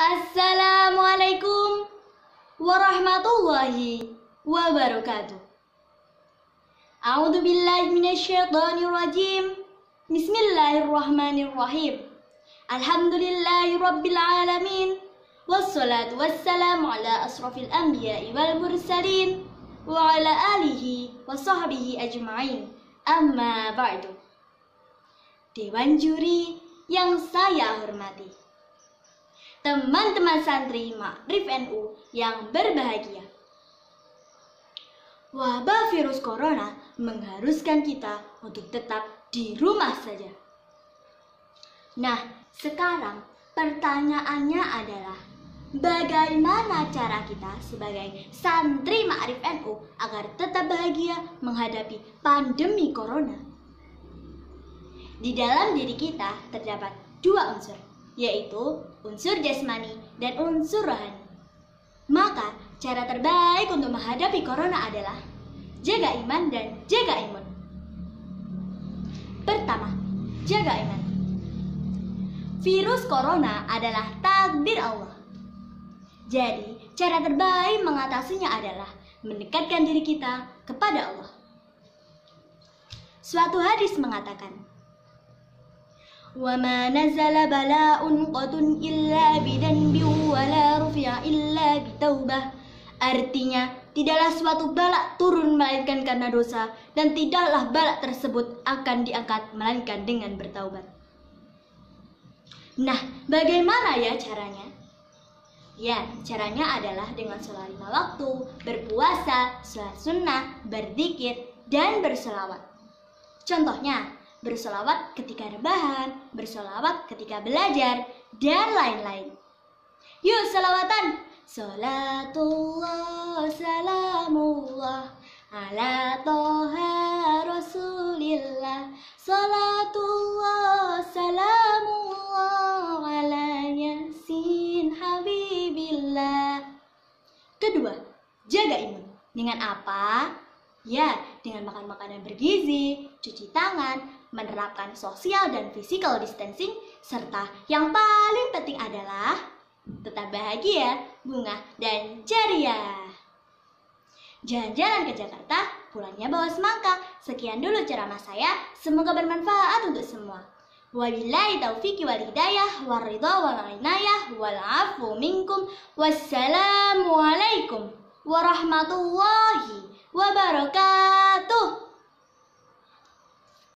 السلام عليكم ورحمة الله وبركاته أعوذ بالله من الشيطان الرجيم بسم الله الرحمن الرحيم الحمد لله رب العالمين والصلاة والسلام على أشرف الأنبياء والمرسلين وعلى آله وصحبه أجمعين أما بعد Dewan Juri yang saya hormati. Teman-teman santri Makrif NU yang berbahagia. Wabah virus corona mengharuskan kita untuk tetap di rumah saja. Nah, sekarang pertanyaannya adalah bagaimana cara kita sebagai santri Ma'rif NU agar tetap bahagia menghadapi pandemi corona? Di dalam diri kita terdapat dua unsur, yaitu unsur jasmani dan unsur rohani. Maka, cara terbaik untuk menghadapi corona adalah jaga iman dan jaga imun. Pertama, jaga iman. Virus corona adalah takdir Allah. Jadi, cara terbaik mengatasinya adalah mendekatkan diri kita kepada Allah. Suatu hadis mengatakan, وما نزل بلاء قط إلا بذنب ولا رفع إلا بتوبة Artinya, tidaklah suatu balak turun melainkan karena dosa dan tidaklah balak tersebut akan diangkat melainkan dengan bertaubat. Nah, bagaimana ya caranya? Ya, caranya adalah dengan sholat lima waktu, berpuasa, sholat sunnah, berzikir, dan berselawat. Contohnya, bersolawat ketika rebahan, bersolawat ketika belajar, dan lain-lain. Yuk selawatan! Salatullah salamullah ala toha rasulillah Salatullah salamullah ala yasin habibillah Kedua, jaga imun. Dengan apa? Ya, dengan makan makanan bergizi, cuci tangan, menerapkan social dan physical distancing, serta yang paling penting adalah tetap bahagia, bunga, dan ceria. Jalan-jalan ke Jakarta, pulangnya bawa semangka. Sekian dulu ceramah saya, semoga bermanfaat untuk semua. Wabillahi taufiq wal hidayah wal ridha wal inayah wal afu minkum wassalamualaikum warahmatullahi wabarakatuh.